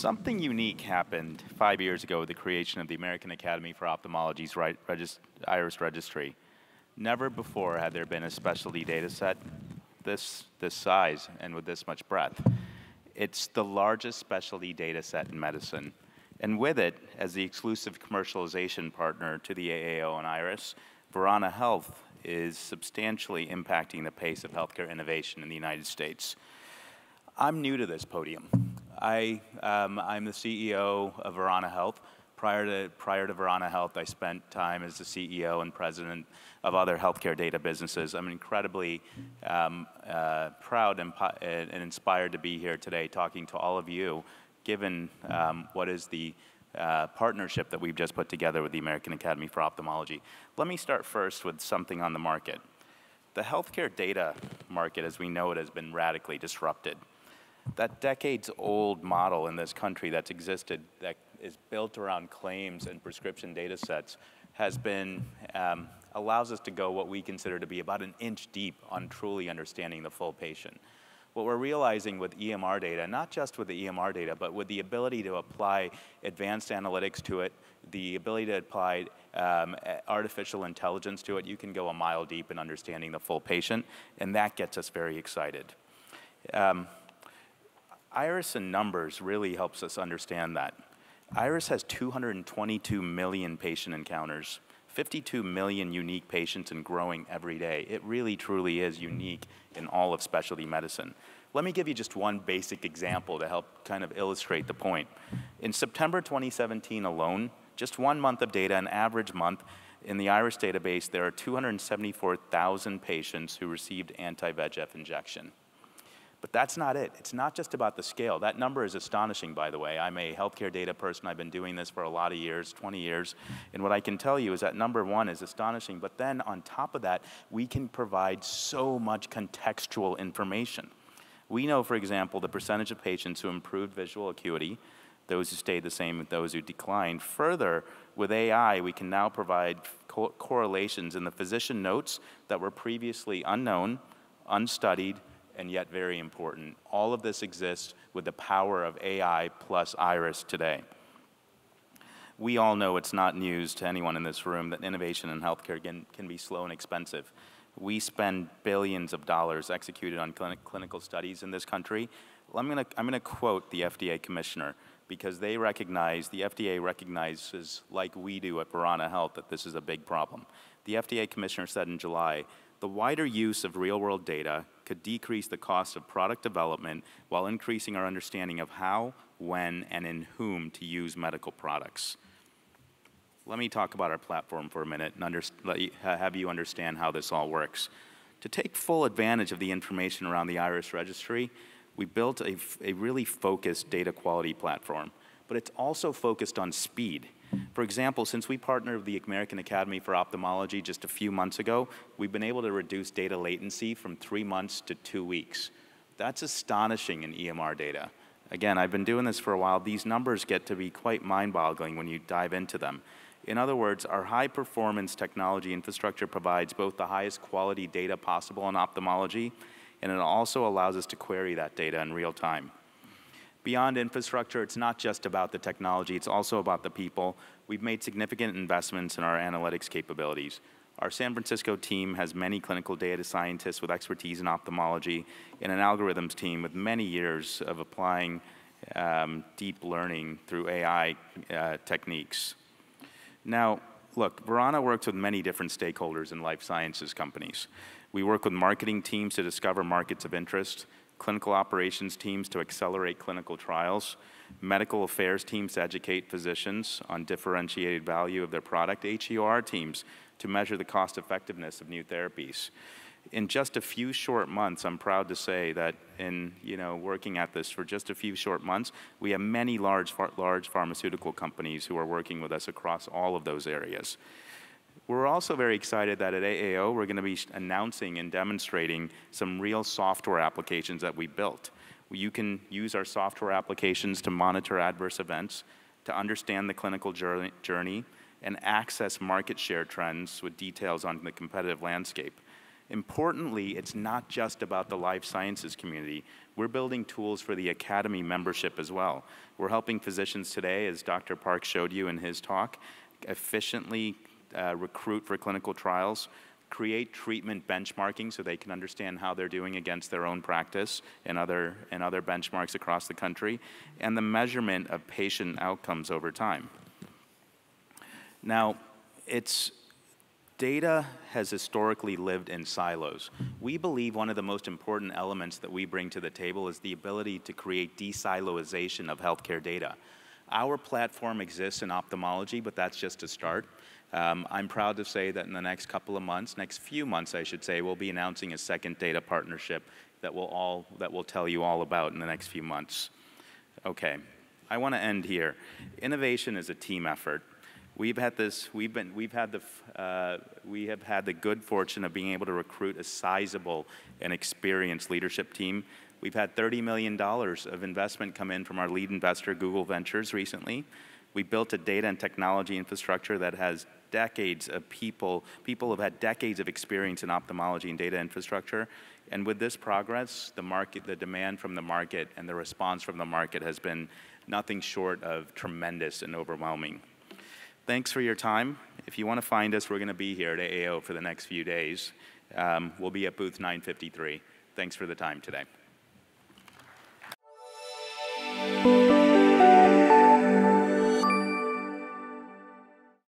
Something unique happened five years ago with the creation of the American Academy for Ophthalmology's IRIS Registry. Never before had there been a specialty data set this, this size and with this much breadth. It's the largest specialty data set in medicine. And with it, as the exclusive commercialization partner to the AAO and IRIS, Verana Health is substantially impacting the pace of healthcare innovation in the United States. I'm new to this podium. I, um, I'm the CEO of Verana Health. Prior to, prior to Verana Health, I spent time as the CEO and president of other healthcare data businesses. I'm incredibly um, uh, proud and, and, inspired to be here today talking to all of you, given um, what is the uh, partnership that we've just put together with the American Academy for Ophthalmology. Let me start first with something on the market. The healthcare data market, as we know it, has been radically disrupted that decades old model in this country that's existed that is built around claims and prescription data sets has been, um, allows us to go what we consider to be about an inch deep on truly understanding the full patient. What we're realizing with EMR data, not just with the EMR data, but with the ability to apply advanced analytics to it, the ability to apply um, artificial intelligence to it, you can go a mile deep in understanding the full patient, and that gets us very excited. Um, Iris in numbers really helps us understand that. Iris has 222 million patient encounters, 52 million unique patients and growing every day. It really truly is unique in all of specialty medicine. Let me give you just one basic example to help kind of illustrate the point. In September 2017 alone, just one month of data, an average month, in the IRIS database, there are 274,000 patients who received anti-VEGF injection. But that's not it. It's not just about the scale. That number is astonishing, by the way. I'm a healthcare data person. I've been doing this for a lot of years, 20 years. And what I can tell you is that number one is astonishing. But then on top of that, we can provide so much contextual information. We know, for example, the percentage of patients who improved visual acuity, those who stayed the same those who declined. Further, with AI, we can now provide co correlations in the physician notes that were previously unknown, unstudied, and yet very important. All of this exists with the power of AI plus Iris today. We all know it's not news to anyone in this room that innovation in healthcare can, can be slow and expensive. We spend billions of dollars executed on clinic, clinical studies in this country. I'm going to I'm going to quote the FDA commissioner because they recognize, the FDA recognizes, like we do at Verana Health, that this is a big problem. The FDA commissioner said in July, the wider use of real-world data could decrease the cost of product development while increasing our understanding of how, when, and in whom to use medical products. Let me talk about our platform for a minute and you, have you understand how this all works. To take full advantage of the information around the IRIS registry, we built a, a really focused data quality platform, but it's also focused on speed. For example, since we partnered with the American Academy for Ophthalmology just a few months ago, we've been able to reduce data latency from three months to two weeks. That's astonishing in EMR data. Again, I've been doing this for a while. These numbers get to be quite mind-boggling when you dive into them. In other words, our high-performance technology infrastructure provides both the highest quality data possible in ophthalmology, and it also allows us to query that data in real time. Beyond infrastructure, it's not just about the technology, it's also about the people. We've made significant investments in our analytics capabilities. Our San Francisco team has many clinical data scientists with expertise in ophthalmology and an algorithms team with many years of applying um, deep learning through AI uh, techniques. Now, look, Verana works with many different stakeholders in life sciences companies. We work with marketing teams to discover markets of interest, clinical operations teams to accelerate clinical trials, medical affairs teams to educate physicians on differentiated value of their product, HEOR teams to measure the cost effectiveness of new therapies. In just a few short months, I'm proud to say that in you know working at this for just a few short months, we have many large, large pharmaceutical companies who are working with us across all of those areas. We're also very excited that at AAO, we're going to be announcing and demonstrating some real software applications that we built. You can use our software applications to monitor adverse events, to understand the clinical journey, and access market share trends with details on the competitive landscape. Importantly, it's not just about the life sciences community. We're building tools for the academy membership as well. We're helping physicians today, as Dr. Park showed you in his talk, efficiently uh, recruit for clinical trials, create treatment benchmarking so they can understand how they're doing against their own practice and other, and other benchmarks across the country, and the measurement of patient outcomes over time. Now, it's data has historically lived in silos. We believe one of the most important elements that we bring to the table is the ability to create desiloization of healthcare data. Our platform exists in ophthalmology, but that's just a start. Um, I'm proud to say that in the next couple of months, next few months, I should say, we'll be announcing a second data partnership that we'll all that we'll tell you all about in the next few months. Okay, I want to end here. Innovation is a team effort. We've had this, we've been, we've had the, uh, we have had the good fortune of being able to recruit a sizable and experienced leadership team. We've had $30 million of investment come in from our lead investor, Google Ventures, recently. We built a data and technology infrastructure that has decades of people, people have had decades of experience in ophthalmology and data infrastructure. And with this progress, the market, the demand from the market and the response from the market has been nothing short of tremendous and overwhelming. Thanks for your time. If you want to find us, we're going to be here at AAO for the next few days. Um, we'll be at booth 953. Thanks for the time today.